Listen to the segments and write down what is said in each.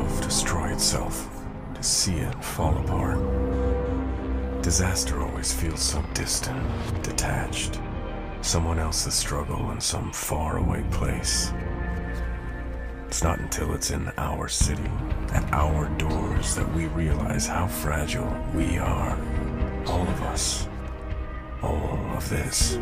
self destroy itself, to see it fall apart. Disaster always feels so distant, detached. Someone else's struggle in some faraway place. It's not until it's in our city, at our doors, that we realize how fragile we are. All of us. All of this.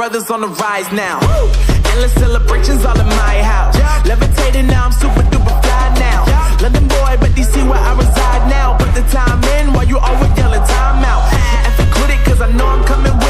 Brothers on the rise now. Endless celebrations all in my house. Levitating now, I'm super duper fly now. London boy, but DC where I reside now. Put the time in while you always yelling time out. And quit it, cause I know I'm coming with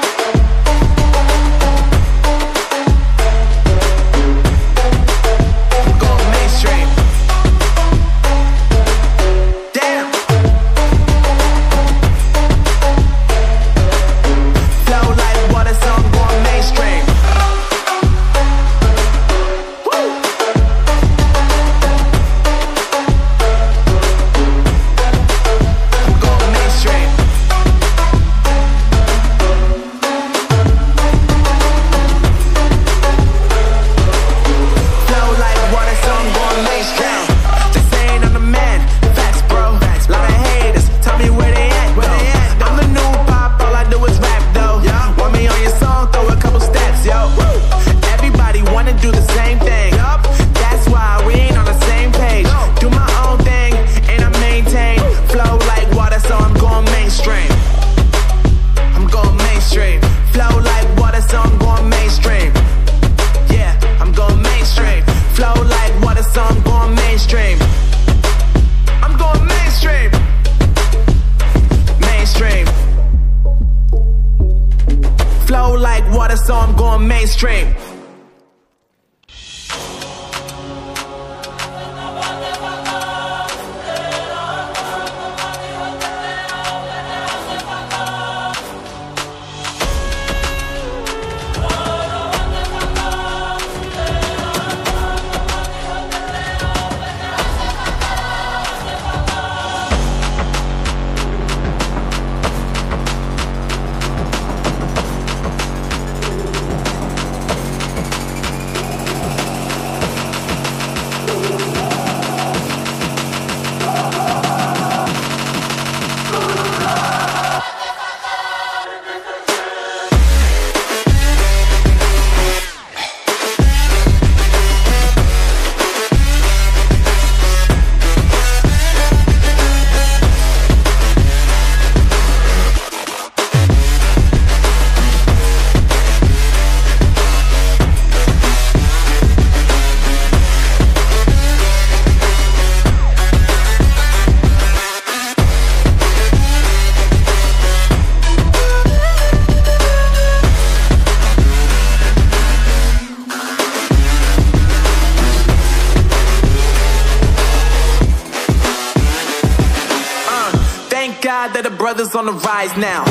Yeah, the brothers on the rise now.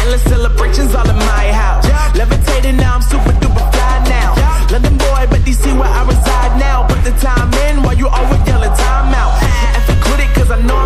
Endless celebrations all in my house. Levitating now, I'm super duper fly now. London boy, but DC where I reside now. Put the time in while you always yelling time out. If you it, cause I know I'm